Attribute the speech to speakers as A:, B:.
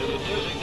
A: To the designated